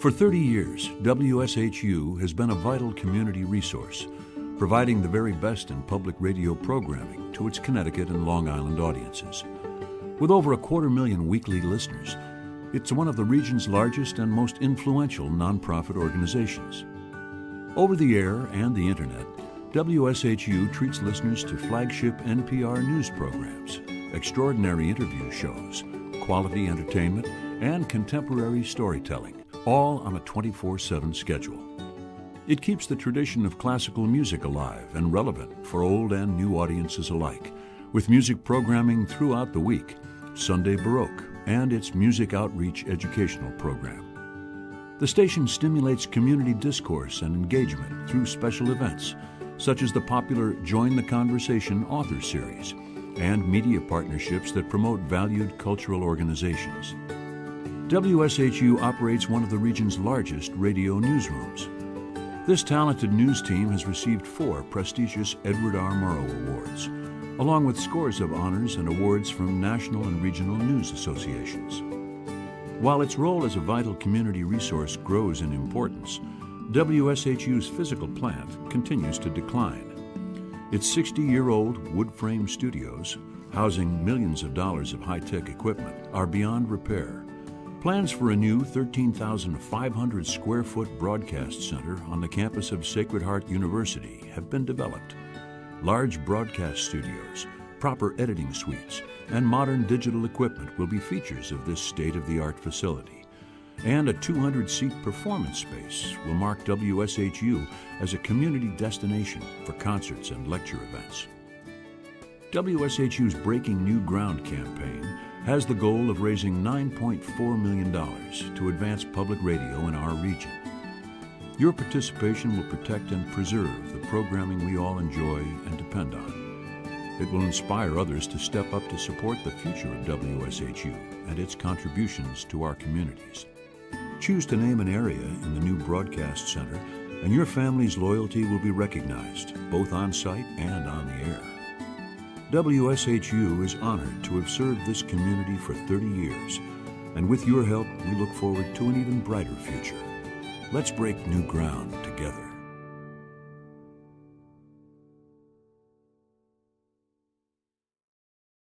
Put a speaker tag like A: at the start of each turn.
A: For 30 years, WSHU has been a vital community resource, providing the very best in public radio programming to its Connecticut and Long Island audiences. With over a quarter million weekly listeners, it's one of the region's largest and most influential nonprofit organizations. Over the air and the internet, WSHU treats listeners to flagship NPR news programs, extraordinary interview shows, quality entertainment, and contemporary storytelling all on a 24 7 schedule. It keeps the tradition of classical music alive and relevant for old and new audiences alike, with music programming throughout the week, Sunday Baroque, and its music outreach educational program. The station stimulates community discourse and engagement through special events, such as the popular Join the Conversation author series and media partnerships that promote valued cultural organizations. WSHU operates one of the region's largest radio newsrooms. This talented news team has received four prestigious Edward R. Murrow Awards, along with scores of honors and awards from national and regional news associations. While its role as a vital community resource grows in importance, WSHU's physical plant continues to decline. Its 60 year old wood frame studios, housing millions of dollars of high tech equipment, are beyond repair Plans for a new 13,500 square foot broadcast center on the campus of Sacred Heart University have been developed. Large broadcast studios, proper editing suites, and modern digital equipment will be features of this state of the art facility. And a 200 seat performance space will mark WSHU as a community destination for concerts and lecture events. WSHU's Breaking New Ground campaign has the goal of raising $9.4 million to advance public radio in our region. Your participation will protect and preserve the programming we all enjoy and depend on. It will inspire others to step up to support the future of WSHU and its contributions to our communities. Choose to name an area in the new broadcast center, and your family's loyalty will be recognized both on site and on the air. WSHU is honored to have served this community for 30 years, and with your help, we look forward to an even brighter future. Let's break new ground together.